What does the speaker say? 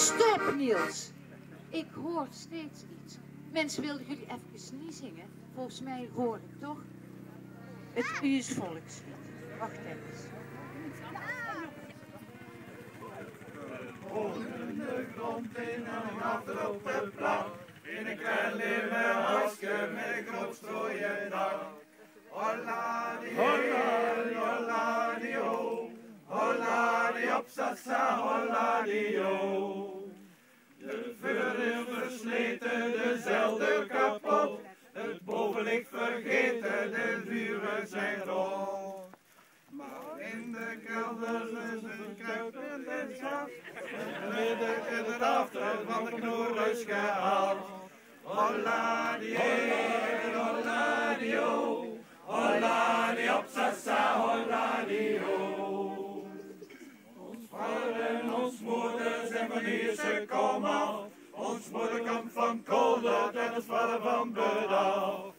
Stop, Niels. Ik hoor steeds iets. Mensen, wilden jullie even niet zingen? Volgens mij hoor ik toch? Het U is volkslied. Wacht even. in de grond in een afgelopen plan. In een klein huisje met een groot strooien dak. Holla die holla die ho. Holla die op sassa, holla die ho. De vuren versleten, de zelden kapot. Het bovenlicht vergeten, de vuren zijn rot. Maar in de kelder is een kuiper en schat. Midden in het after van de knoer is gehaald. Holla die holla die ho. Holla. Ons vader en ons moeder zijn van hier ze komen. Ons moeder van kolen, en het vallen van bedaal.